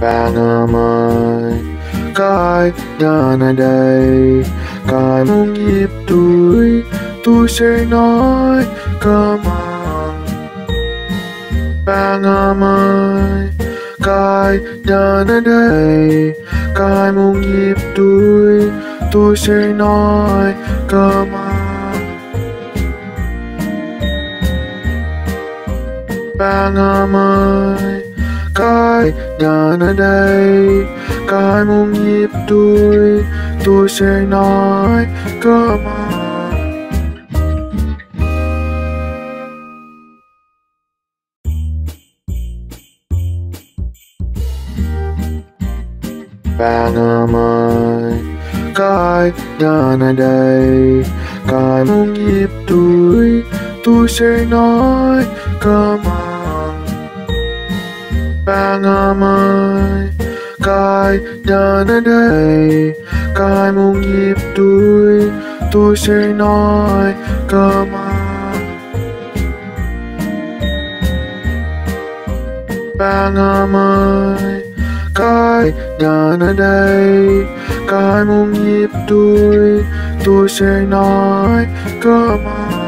bạn em ơi cái đàn ở đây, cái muốn nhịp tôi tôi sẽ nói cảm ơn bạn em ơi ai đàn ở đây, cái muốn nhịp tôi tôi sẽ nói cảm ơn bạn em ơi cái đàn ở đây. Cái mông nhịp đuôi, tôi sẽ nói cơ ơn bạn ơi cái đàn ở đây. Cái mông nhịp đuôi, tôi sẽ nói cảm bạn em ơi cái nhà ở đây, cái muốn nhịp đuôi, tôi sẽ nói, cảm ơn. Bạn em ơi cái nhà ở đây, cái muốn nhịp đuôi, tôi sẽ nói, cảm ơn.